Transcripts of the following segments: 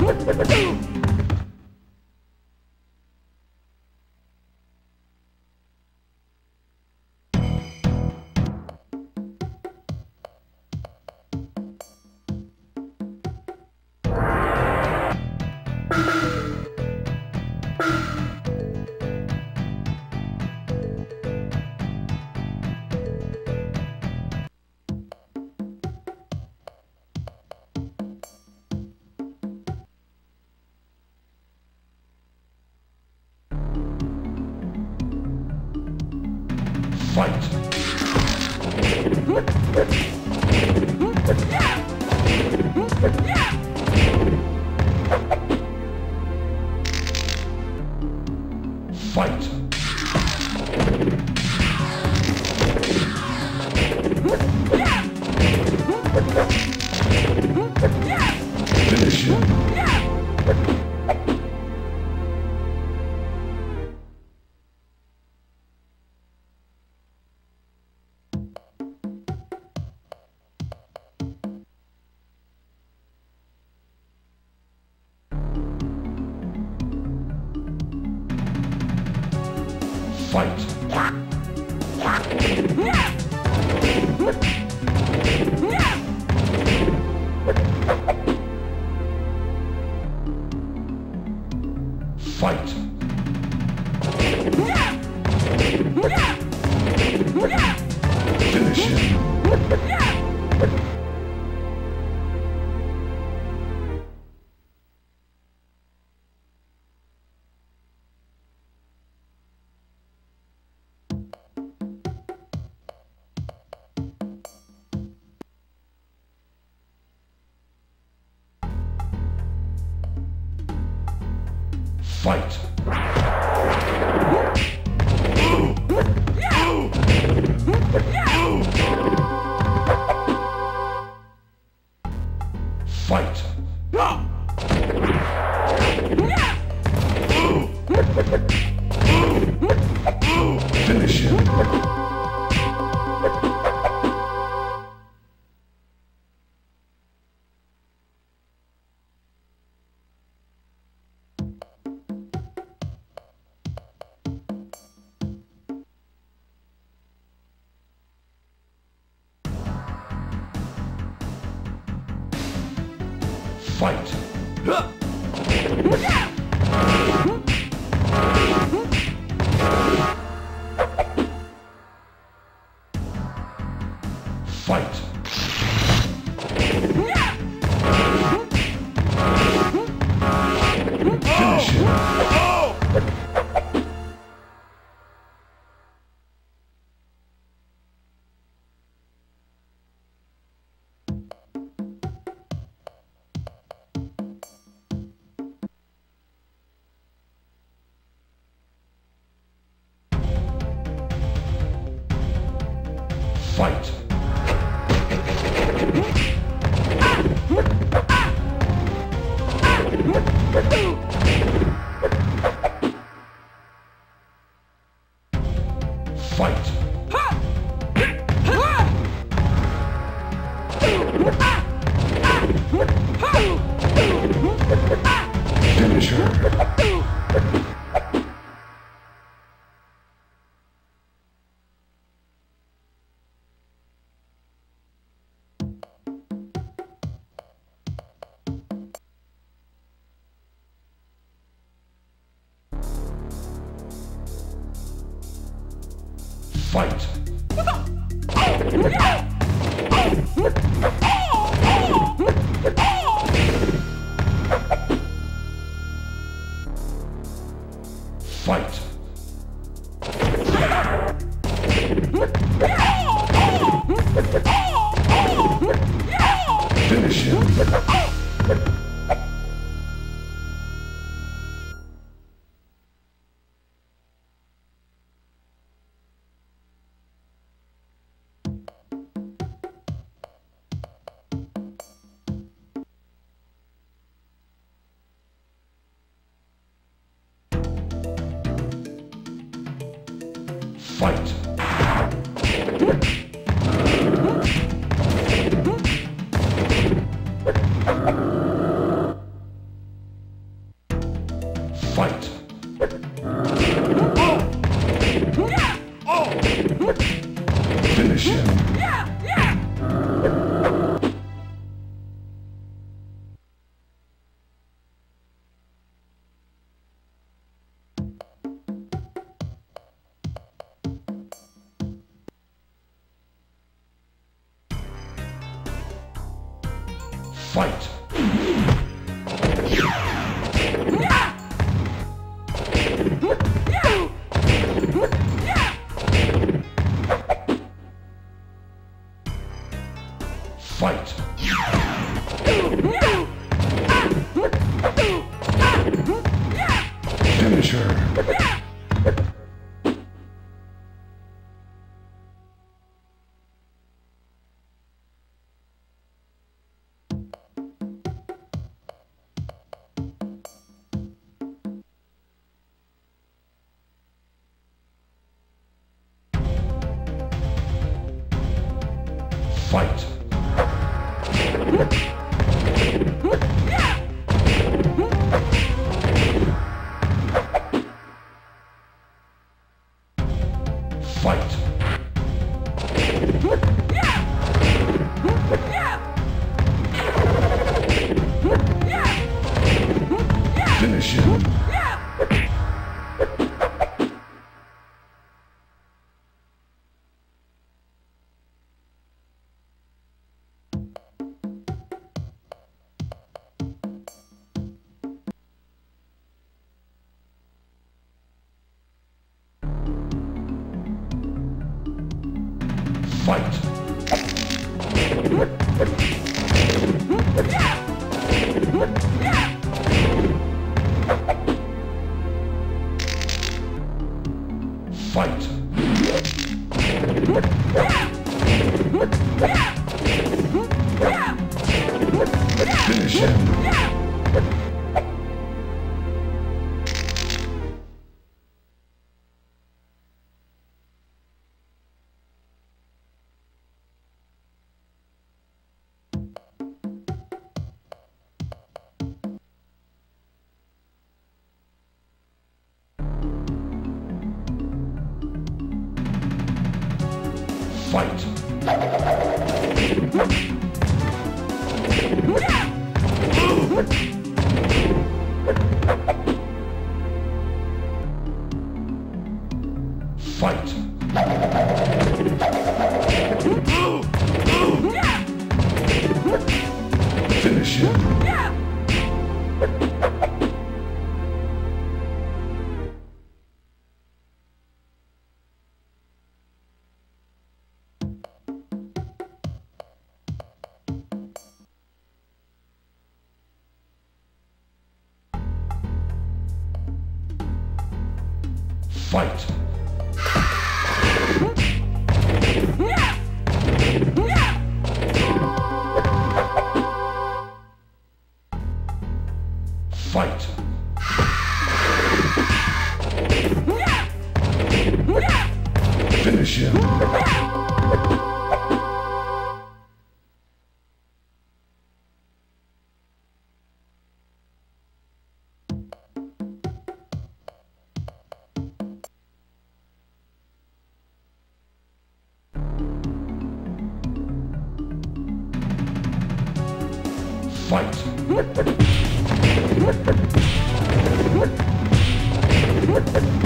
Whoa! fight. fight. fight. Fight. Finish him. fight. Fight! fight. Fight. Finish him. Fight. Fight. Finish Fight. Fight. Fight. Fight. Finish him. Fight.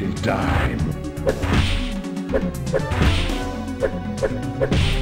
dime. You